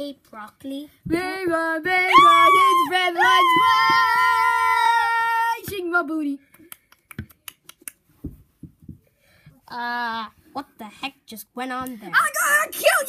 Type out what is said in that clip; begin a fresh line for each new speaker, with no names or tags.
hate broccoli.
Baby, baby, it's red lights flashing my booty.
Uh, what the heck just went on there?
I'm gonna kill